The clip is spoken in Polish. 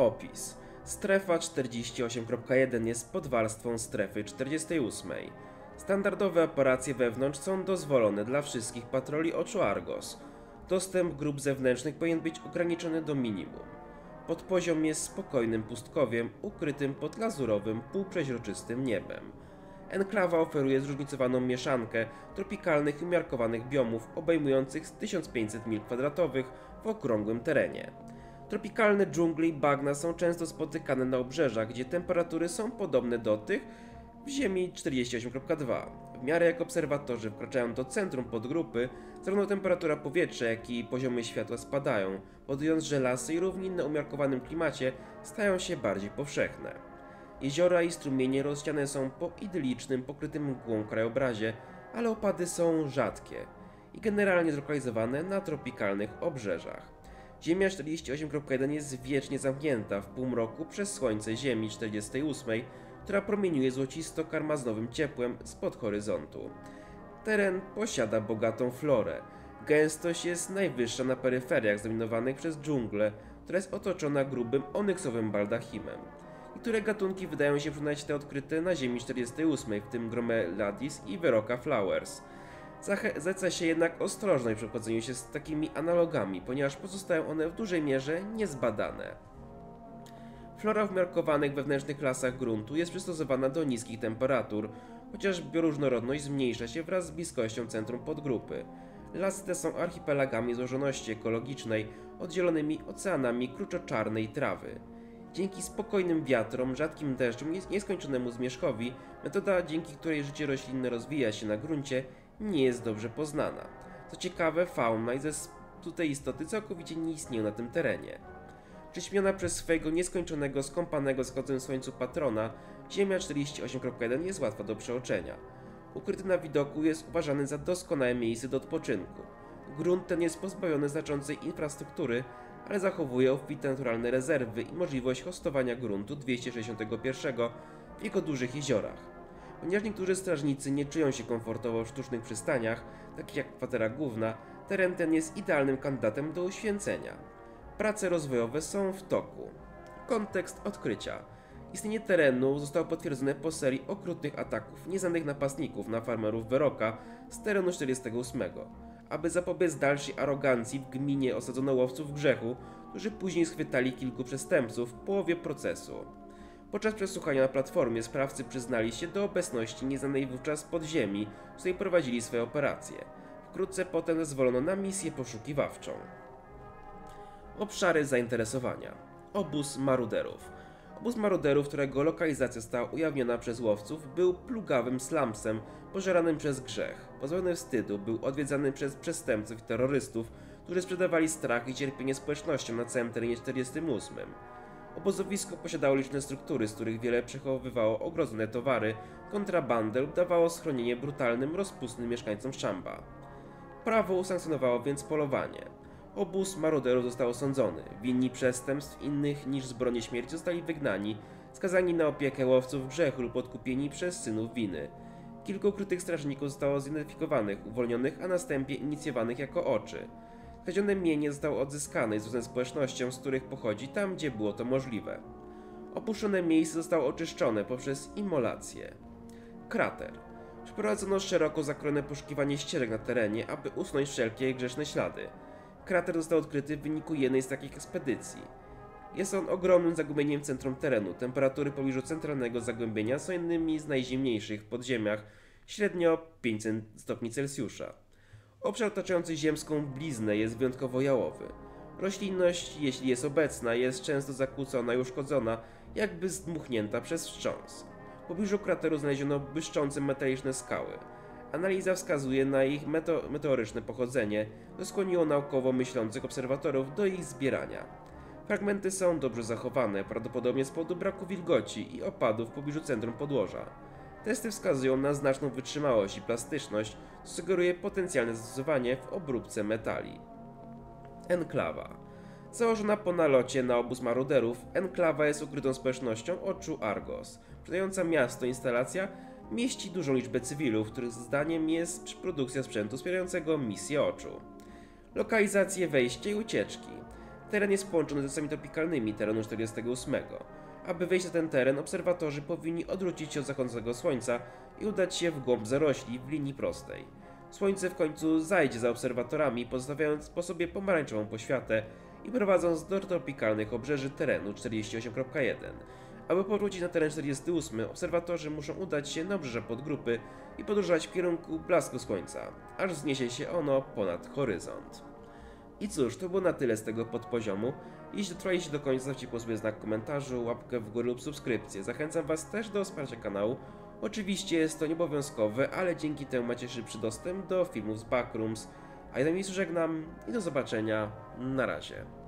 Opis. Strefa 48.1 jest podwarstwą strefy 48. Standardowe operacje wewnątrz są dozwolone dla wszystkich patroli oczu Argos. Dostęp grup zewnętrznych powinien być ograniczony do minimum. Podpoziom jest spokojnym pustkowiem ukrytym pod lazurowym, półprzeźroczystym niebem. Enklawa oferuje zróżnicowaną mieszankę tropikalnych i umiarkowanych biomów obejmujących 1500 mil2 w okrągłym terenie. Tropikalne dżungle i bagna są często spotykane na obrzeżach, gdzie temperatury są podobne do tych w Ziemi 48.2. W miarę jak obserwatorzy wkraczają do centrum podgrupy, zarówno temperatura powietrza, jak i poziomy światła spadają, powodując, że lasy i równiny o umiarkowanym klimacie stają się bardziej powszechne. Jeziora i strumienie rozsiane są po idylicznym, pokrytym mgłą krajobrazie, ale opady są rzadkie i generalnie zlokalizowane na tropikalnych obrzeżach. Ziemia 48.1 jest wiecznie zamknięta w półmroku przez słońce Ziemi 48, która promieniuje złocisto-karmaznowym ciepłem spod horyzontu. Teren posiada bogatą florę. Gęstość jest najwyższa na peryferiach zdominowanych przez dżunglę, która jest otoczona grubym onyksowym baldachimem. Niektóre gatunki wydają się przypominać te odkryte na Ziemi 48, w tym Gromeladis i Veroca flowers. Zaleca się jednak ostrożność przy obchodzeniu się z takimi analogami, ponieważ pozostają one w dużej mierze niezbadane. Flora w wewnętrznych lasach gruntu jest przystosowana do niskich temperatur, chociaż bioróżnorodność zmniejsza się wraz z bliskością centrum podgrupy. Lasy te są archipelagami złożoności ekologicznej, oddzielonymi oceanami kruczoczarnej trawy. Dzięki spokojnym wiatrom, rzadkim deszczom i nieskończonemu zmierzchowi, metoda dzięki której życie roślinne rozwija się na gruncie, nie jest dobrze poznana. Co ciekawe, fauna i zastute istoty całkowicie nie istnieją na tym terenie. Przyćmiona przez swojego nieskończonego, skąpanego wschodzącym słońcu patrona, Ziemia 48.1 jest łatwa do przeoczenia. Ukryty na widoku jest uważany za doskonałe miejsce do odpoczynku. Grunt ten jest pozbawiony znaczącej infrastruktury, ale zachowuje obfite naturalne rezerwy i możliwość hostowania gruntu 261 w jego dużych jeziorach. Ponieważ niektórzy strażnicy nie czują się komfortowo w sztucznych przystaniach, takich jak kwatera główna, teren ten jest idealnym kandydatem do uświęcenia. Prace rozwojowe są w toku. Kontekst odkrycia. Istnienie terenu zostało potwierdzone po serii okrutnych ataków nieznanych napastników na farmerów Wyroka z terenu 48. Aby zapobiec dalszej arogancji w gminie osadzono łowców grzechu, którzy później schwytali kilku przestępców w połowie procesu. Podczas przesłuchania na platformie sprawcy przyznali się do obecności nieznanej wówczas podziemi, z której prowadzili swoje operacje. Wkrótce potem zezwolono na misję poszukiwawczą. Obszary zainteresowania. Obóz maruderów. Obóz maruderów, którego lokalizacja została ujawniona przez łowców, był plugawym slumsem pożeranym przez grzech. Pozbawiony wstydu, był odwiedzany przez przestępców i terrorystów, którzy sprzedawali strach i cierpienie społecznościom na całym terenie 48. Obozowisko posiadało liczne struktury, z których wiele przechowywało ogrodzone towary, kontrabandę lub dawało schronienie brutalnym, rozpustnym mieszkańcom Szamba. Prawo usankcjonowało więc polowanie. Obóz maruderów został osądzony. Winni przestępstw innych niż zbrodnie śmierci zostali wygnani, skazani na opiekę łowców grzechu lub odkupieni przez synów winy. Kilku ukrytych strażników zostało zidentyfikowanych, uwolnionych, a następnie inicjowanych jako oczy. Kradzione mienie zostało odzyskane i związane społecznością, z których pochodzi tam, gdzie było to możliwe. Opuszczone miejsce zostało oczyszczone poprzez immolację. Krater. Przeprowadzono szeroko zakrojone poszukiwanie ścieżek na terenie, aby usunąć wszelkie grzeszne ślady. Krater został odkryty w wyniku jednej z takich ekspedycji. Jest on ogromnym zagłębieniem centrum terenu. Temperatury pobliżu centralnego zagłębienia są jednymi z najzimniejszych w podziemiach, średnio 500 stopni Celsjusza. Obszar otaczający ziemską bliznę jest wyjątkowo jałowy. Roślinność, jeśli jest obecna, jest często zakłócona i uszkodzona, jakby zdmuchnięta przez wstrząs. W pobliżu krateru znaleziono błyszczące metaliczne skały. Analiza wskazuje na ich meto meteoryczne pochodzenie, co skłoniło naukowo myślących obserwatorów do ich zbierania. Fragmenty są dobrze zachowane, prawdopodobnie z powodu braku wilgoci i opadów w pobliżu centrum podłoża. Testy wskazują na znaczną wytrzymałość i plastyczność, co sugeruje potencjalne zastosowanie w obróbce metali. Enklawa. Założona po nalocie na obóz maruderów, enklawa jest ukrytą społecznością oczu Argos. Przydająca miasto instalacja mieści dużą liczbę cywilów, których zdaniem jest produkcja sprzętu wspierającego misję oczu. Lokalizacje wejścia i ucieczki. Teren jest połączony z lasami tropikalnymi terenu 48. Aby wejść na ten teren, obserwatorzy powinni odwrócić się od zachodzącego słońca i udać się w głąb zarośli w linii prostej. Słońce w końcu zajdzie za obserwatorami, pozostawiając po sobie pomarańczową poświatę i prowadząc do tropikalnych obrzeży terenu 48.1. Aby powrócić na teren 48, obserwatorzy muszą udać się na obrzeża podgrupy i podróżować w kierunku blasku słońca, aż wzniesie się ono ponad horyzont. I cóż, to było na tyle z tego podpoziomu. Jeśli dotrwaliście do końca, zostawcie po sobie znak komentarzu, łapkę w górę lub subskrypcję. Zachęcam Was też do wsparcia kanału. Oczywiście jest to nieobowiązkowe, ale dzięki temu macie szybszy dostęp do filmów z Backrooms. A ja na miejscu żegnam i do zobaczenia. Na razie.